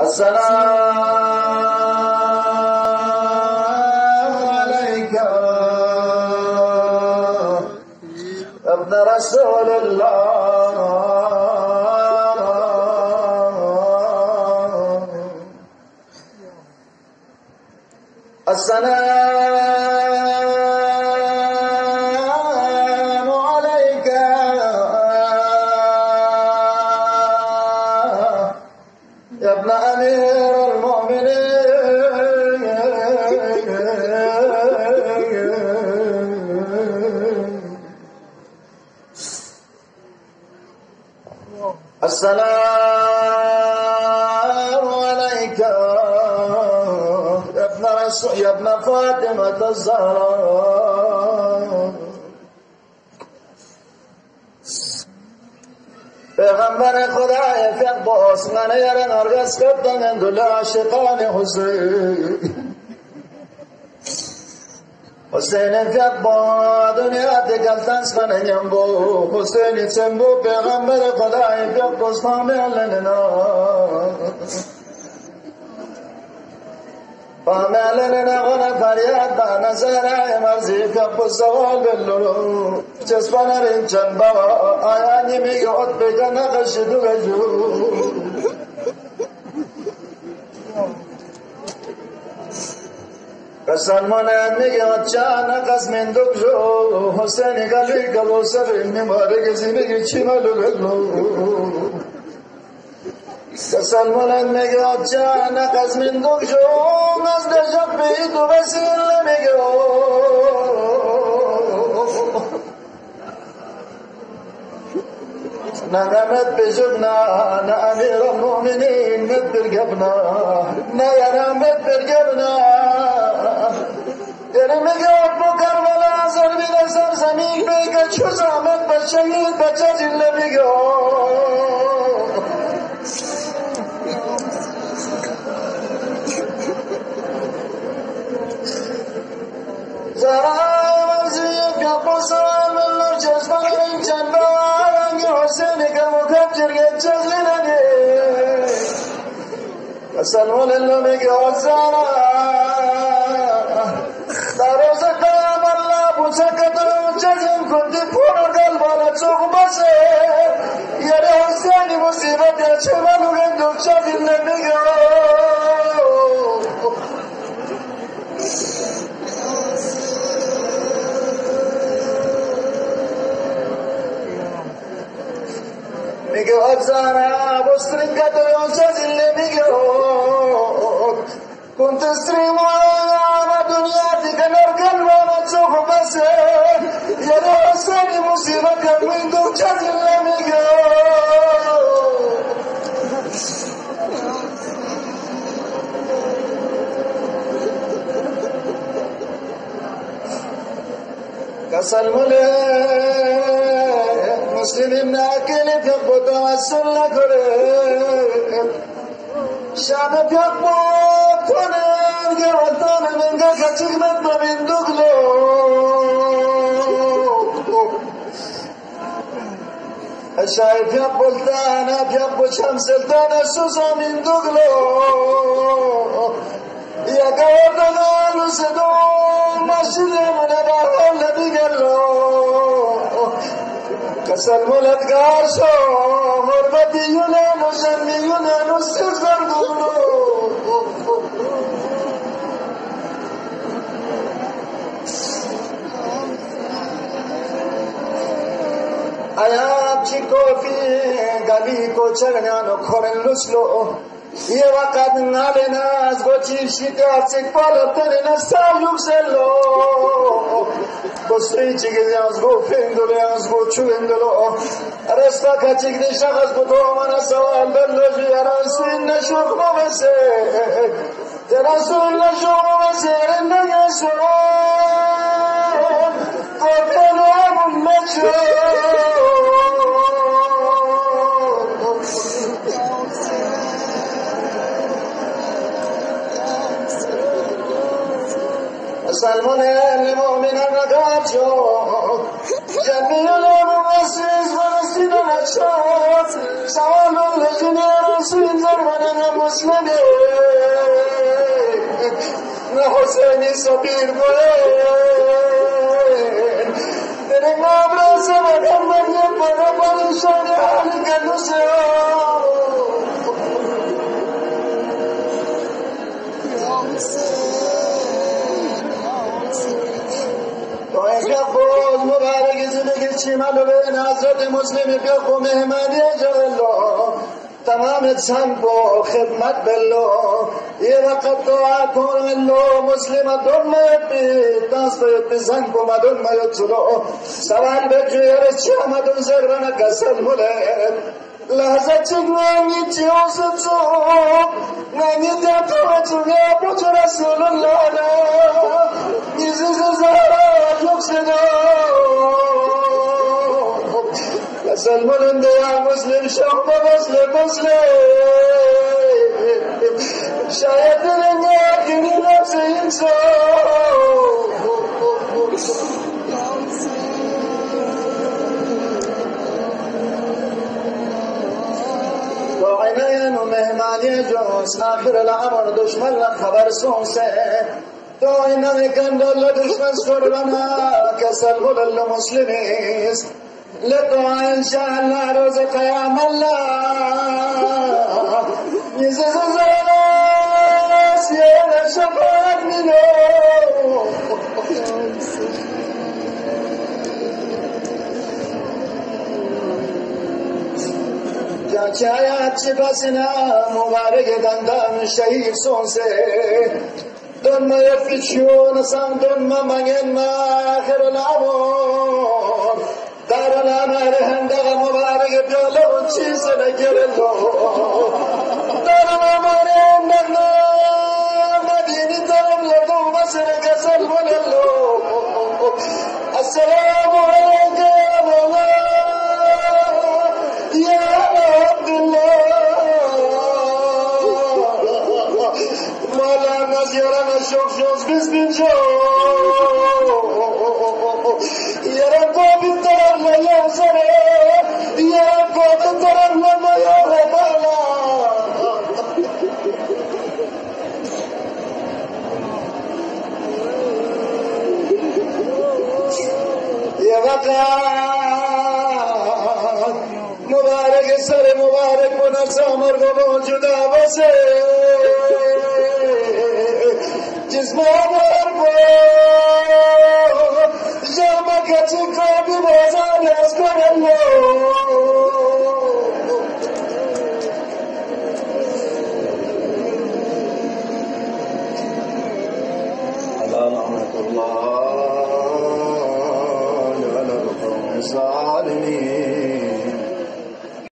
السلام عليك ابن رسول الله. السلام يا ابن أمير المؤمنين السلام عليك يا ابن رسول يا ابن فاطمة الزهراء پیغمبر خدا یک باس من یرن ارگز کردن گل عاشقان حسین. حسین فیاد با دنیا دیگل تنس کنن بو حسین چن بو پیغمبر خدا فیاد باس با میلننا فامیلننا غنه فریاد با نظر مرزی فیاد باس سوال بلولو چسپانا رینچن با آیانی میگه ات بگن نقشدو گجو سلمان میگه چا نقص من جو حسین گلی گلو سر نماره گزی میگه چی مالو گلو سلمان میگه چا نقص من جو از دجاب بی تو نغمت بجبنا نا امير المؤمنين مت برقبنا نا يا رامت برقبنا Yerime gök bu karvala zor bir eser zemin beyge şu zahmet beşeyi beçe zille bir سنولد بجوزارا دروز قیام اللہ بچے کتنا چزم کردی پور گل بالا چوک بسے یری حسینی مصیبت یا چمنو گندو چزم نمیگو میگو افزارا بسترین کتنا چزم Kuntu strimana dunyati kanar شعب فيقبو تنين جوتان من شمس الثانا سوسا من دقلو يا قوة سدوم مسجد من أبا الذي قالوا كسل ملت قارشو حیاتی کوفی گلی کو چرنیان و خورن لسلو یه وقت نالنا از گوچی شکاستی کوالا ترین سایوب سلو بسری چگیزی از گو فندلی از گو چوندلو رستا کچک دی شخص گو دومن سوال بلوشی رسول نشوخ بمسه رسول نشوخ بمسه نگه سوال. المؤمن الرقابشو جميع المؤسس ورسول الأشخاص سوال الذين رسول زرمان مسلمين نه حسینی صبیر بیا خود مبارک زندگی چیمن رو این حضرت مسلم بیا خود مهمانی جلال الله. تمام چند با خدمت بلو یه وقت دعا کنم الله مسلم دون مید بی دست باید بی زنگ بومدون مید جلو. سوال به جویر چی آمدون زربان کسل مولید 拉萨青年，你就是主，那你的头就要不出来，死了老了，你是是啥了？不知道。Sen bunun diye Müslüm, Şam'da Müslüm, Müslüm. Şahitlerin yakını hepsi insan. و مهمانی جوز آخر الامر دشمن را خبر سونسه تو اینه کندل دشمن سربنا کسل بلل مسلمیست لقوا إن شاء الله رزق يا الله يزز الناس يا شفاعة منه çayatçıkasına mübarek edenden şehir son se. Dönme yok hiç yoğunsan dönme mangenme ahirine avun. Darına merhendere mübarek edelen çizine gerelo. Darına merhendere मुबारक sir मुबारक मुनरसा उमर को मौजूदा बसे। जिसम